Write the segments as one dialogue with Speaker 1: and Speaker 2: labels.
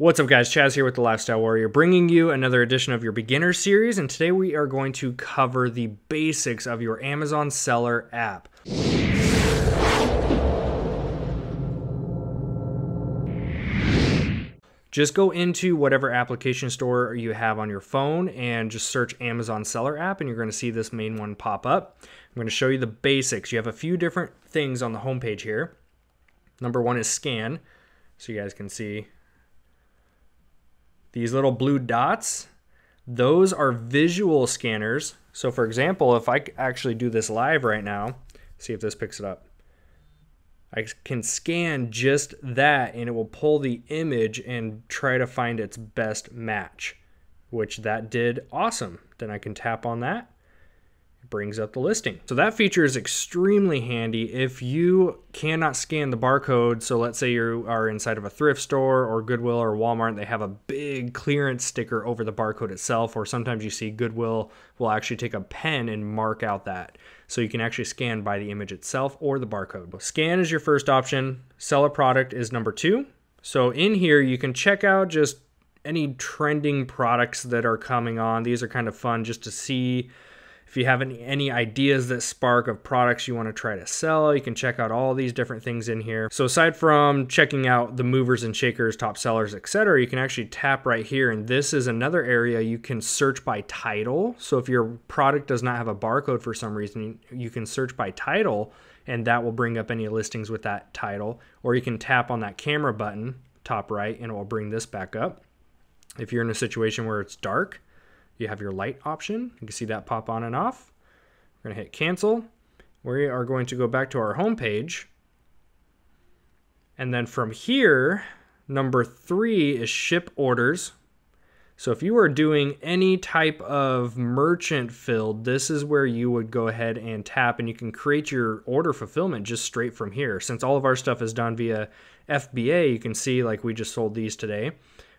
Speaker 1: What's up, guys? Chaz here with the Lifestyle Warrior, bringing you another edition of your beginner series. And today we are going to cover the basics of your Amazon Seller app. Just go into whatever application store you have on your phone and just search Amazon Seller app, and you're going to see this main one pop up. I'm going to show you the basics. You have a few different things on the homepage here. Number one is scan, so you guys can see these little blue dots, those are visual scanners. So for example, if I actually do this live right now, see if this picks it up. I can scan just that and it will pull the image and try to find its best match, which that did awesome. Then I can tap on that brings up the listing. So that feature is extremely handy if you cannot scan the barcode. So let's say you are inside of a thrift store or Goodwill or Walmart, they have a big clearance sticker over the barcode itself, or sometimes you see Goodwill will actually take a pen and mark out that. So you can actually scan by the image itself or the barcode. Scan is your first option. Sell a product is number two. So in here, you can check out just any trending products that are coming on. These are kind of fun just to see if you have any, any ideas that spark of products you want to try to sell, you can check out all these different things in here. So aside from checking out the movers and shakers, top sellers, etc., you can actually tap right here. And this is another area you can search by title. So if your product does not have a barcode for some reason, you can search by title and that will bring up any listings with that title. Or you can tap on that camera button, top right, and it will bring this back up. If you're in a situation where it's dark, you have your light option. You can see that pop on and off. We're going to hit cancel. We are going to go back to our home page. And then from here, number three is ship orders. So if you are doing any type of merchant filled, this is where you would go ahead and tap and you can create your order fulfillment just straight from here. Since all of our stuff is done via FBA, you can see like we just sold these today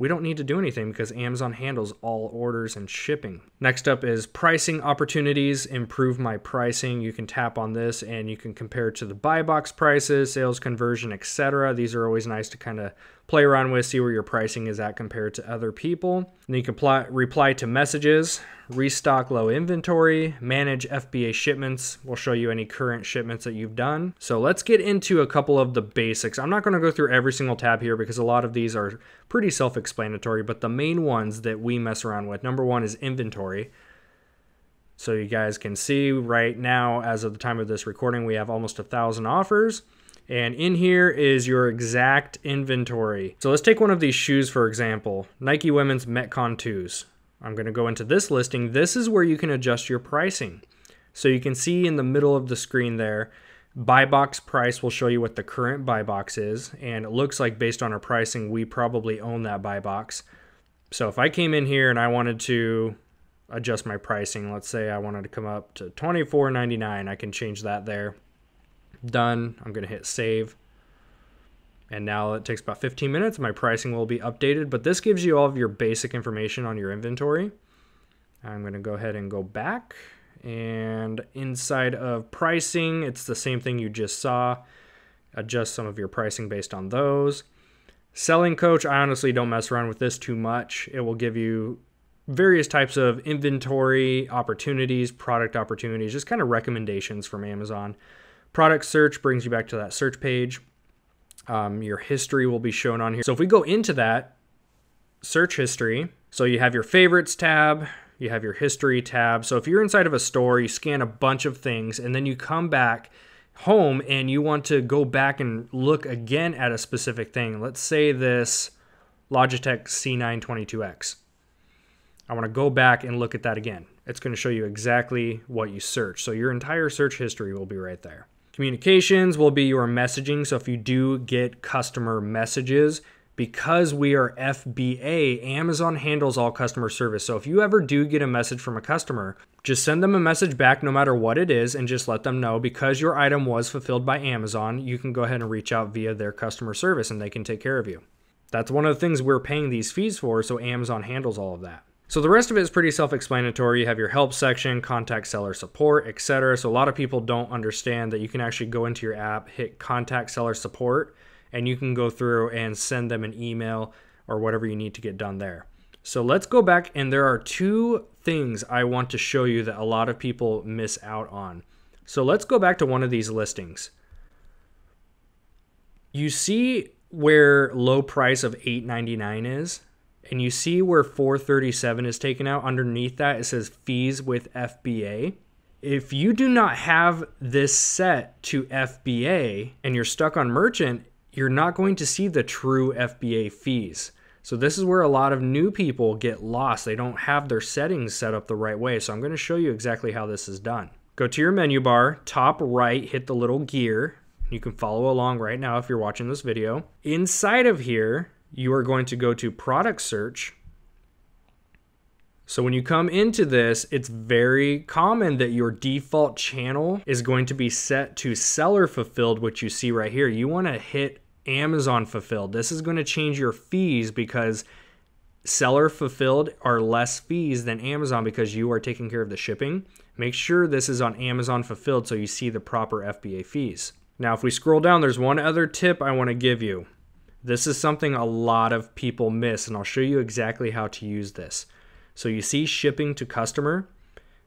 Speaker 1: we don't need to do anything because Amazon handles all orders and shipping. Next up is pricing opportunities, improve my pricing. You can tap on this and you can compare to the buy box prices, sales conversion, etc. These are always nice to kind of play around with, see where your pricing is at compared to other people. And you can pl- reply to messages, restock low inventory, manage FBA shipments. We'll show you any current shipments that you've done. So let's get into a couple of the basics. I'm not going to go through every single tab here because a lot of these are pretty self-explanatory, but the main ones that we mess around with, number one is inventory. So you guys can see right now, as of the time of this recording, we have almost a thousand offers. And in here is your exact inventory. So let's take one of these shoes, for example, Nike Women's Metcon 2s. I'm gonna go into this listing. This is where you can adjust your pricing. So you can see in the middle of the screen there, buy box price will show you what the current buy box is. And it looks like based on our pricing, we probably own that buy box. So if I came in here and I wanted to adjust my pricing, let's say I wanted to come up to $24.99, I can change that there. Done. I'm going to hit save. And now it takes about 15 minutes. My pricing will be updated, but this gives you all of your basic information on your inventory. I'm going to go ahead and go back. And inside of pricing, it's the same thing you just saw. Adjust some of your pricing based on those. Selling coach, I honestly don't mess around with this too much. It will give you various types of inventory opportunities, product opportunities, just kind of recommendations from Amazon. Product search brings you back to that search page. Um, your history will be shown on here. So if we go into that search history, so you have your favorites tab, you have your history tab. So if you're inside of a store, you scan a bunch of things and then you come back home and you want to go back and look again at a specific thing. Let's say this Logitech C922X. I want to go back and look at that again. It's going to show you exactly what you search. So your entire search history will be right there. Communications will be your messaging. So if you do get customer messages, because we are FBA, Amazon handles all customer service. So if you ever do get a message from a customer, just send them a message back no matter what it is and just let them know because your item was fulfilled by Amazon, you can go ahead and reach out via their customer service and they can take care of you. That's one of the things we're paying these fees for, so Amazon handles all of that. So the rest of it is pretty self-explanatory. You have your help section, contact seller support, etc. So a lot of people don't understand that you can actually go into your app, hit contact seller support, and you can go through and send them an email or whatever you need to get done there. So let's go back, and there are two things I want to show you that a lot of people miss out on. So let's go back to one of these listings. You see where low price of 8.99 is, and you see where 437 is taken out. Underneath that, it says fees with FBA. If you do not have this set to FBA and you're stuck on merchant, you're not going to see the true FBA fees. So this is where a lot of new people get lost. They don't have their settings set up the right way. So I'm going to show you exactly how this is done. Go to your menu bar, top right, hit the little gear. You can follow along right now if you're watching this video. Inside of here, you are going to go to product search. So when you come into this, it's very common that your default channel is going to be set to seller fulfilled, which you see right here. You want to hit Amazon fulfilled. This is going to change your fees because seller fulfilled are less fees than Amazon because you are taking care of the shipping. Make sure this is on Amazon fulfilled so you see the proper FBA fees. Now, if we scroll down, there's one other tip I want to give you. This is something a lot of people miss, and I'll show you exactly how to use this. So you see shipping to customer.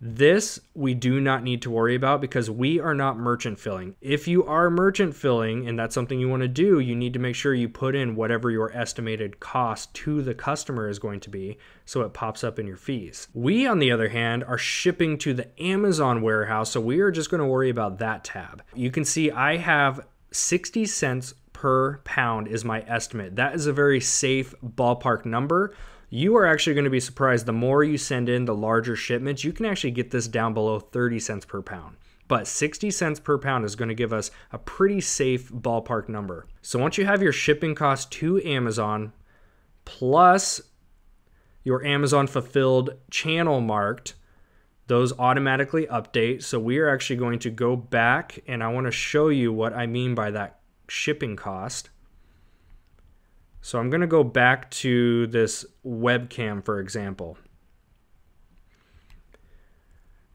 Speaker 1: This we do not need to worry about because we are not merchant filling. If you are merchant filling and that's something you want to do, you need to make sure you put in whatever your estimated cost to the customer is going to be so it pops up in your fees. We, on the other hand, are shipping to the Amazon warehouse, so we are just going to worry about that tab. You can see I have 60 cents per pound is my estimate. That is a very safe ballpark number you are actually going to be surprised the more you send in the larger shipments, you can actually get this down below 30 cents per pound. But 60 cents per pound is going to give us a pretty safe ballpark number. So once you have your shipping cost to Amazon plus your Amazon fulfilled channel marked, those automatically update. So we are actually going to go back and I want to show you what I mean by that shipping cost. So I'm going to go back to this webcam, for example.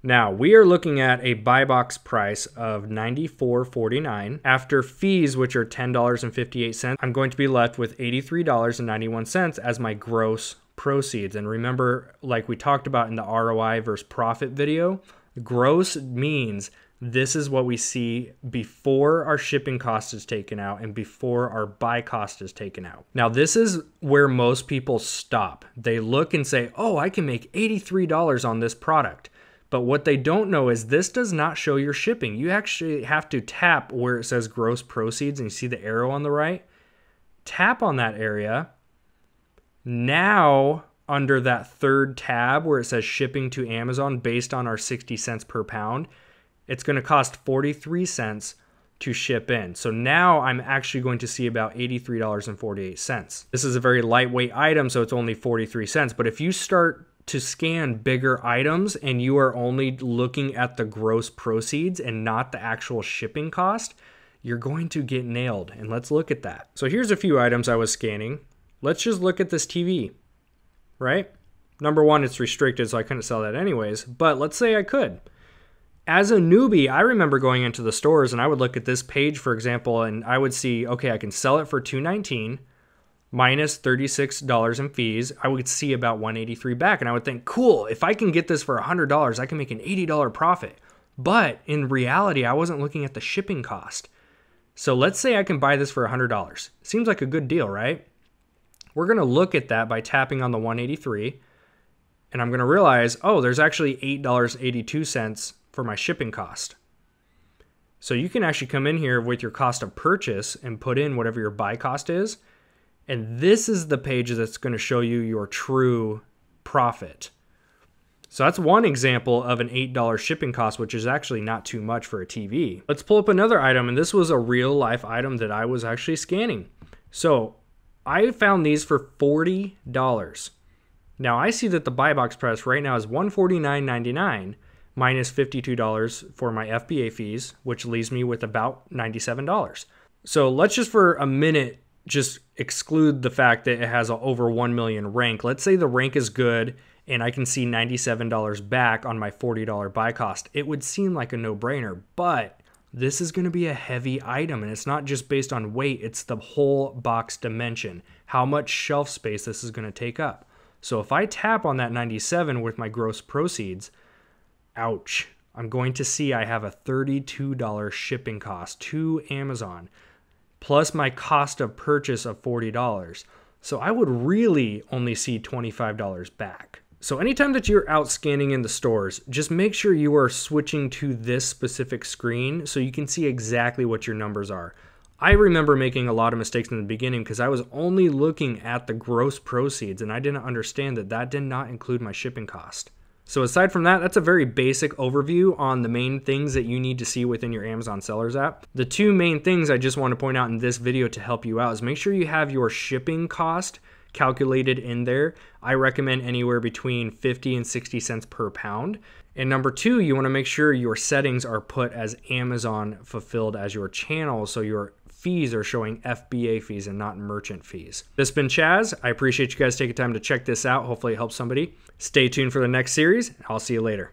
Speaker 1: Now, we are looking at a buy box price of $94.49. After fees, which are $10.58, I'm going to be left with $83.91 as my gross proceeds. And remember, like we talked about in the ROI versus profit video, gross means this is what we see before our shipping cost is taken out and before our buy cost is taken out. Now, this is where most people stop. They look and say, oh, I can make $83 on this product. But what they don't know is this does not show your shipping. You actually have to tap where it says gross proceeds and you see the arrow on the right. Tap on that area. Now, under that third tab where it says shipping to Amazon based on our 60 cents per pound, it's going to cost 43 cents to ship in. So now I'm actually going to see about $83.48. This is a very lightweight item, so it's only 43 cents. But if you start to scan bigger items and you are only looking at the gross proceeds and not the actual shipping cost, you're going to get nailed. And let's look at that. So here's a few items I was scanning. Let's just look at this TV, right? Number one, it's restricted, so I couldn't sell that anyways. But let's say I could as a newbie, I remember going into the stores and I would look at this page, for example, and I would see, okay, I can sell it for 219 minus $36 in fees. I would see about 183 back and I would think, cool, if I can get this for $100, I can make an $80 profit. But in reality, I wasn't looking at the shipping cost. So let's say I can buy this for $100. Seems like a good deal, right? We're to look at that by tapping on the 183 and I'm to realize, oh, there's actually $8.82 for my shipping cost. So you can actually come in here with your cost of purchase and put in whatever your buy cost is. And this is the page that's going to show you your true profit. So that's one example of an $8 shipping cost, which is actually not too much for a TV. Let's pull up another item, and this was a real life item that I was actually scanning. So I found these for $40. Now I see that the buy box price right now is $149.99 minus $52 for my FBA fees, which leaves me with about $97. So let's just for a minute just exclude the fact that it has a over 1 million rank. Let's say the rank is good and I can see $97 back on my $40 buy cost. It would seem like a no brainer, but this is going to be a heavy item and it's not just based on weight, it's the whole box dimension, how much shelf space this is going to take up. So if I tap on that 97 with my gross proceeds, ouch, I'm going to see I have a $32 shipping cost to Amazon plus my cost of purchase of $40. So I would really only see $25 back. So anytime that you're out scanning in the stores, just make sure you are switching to this specific screen so you can see exactly what your numbers are. I remember making a lot of mistakes in the beginning because I was only looking at the gross proceeds and I didn't understand that that did not include my shipping cost. So aside from that, that's a very basic overview on the main things that you need to see within your Amazon Sellers app. The two main things I just want to point out in this video to help you out is make sure you have your shipping cost calculated in there. I recommend anywhere between 50 and 60 cents per pound. And number two, you want to make sure your settings are put as Amazon fulfilled as your channel so your fees are showing FBA fees and not merchant fees. This has been Chaz. I appreciate you guys taking time to check this out. Hopefully it helps somebody. Stay tuned for the next series. I'll see you later.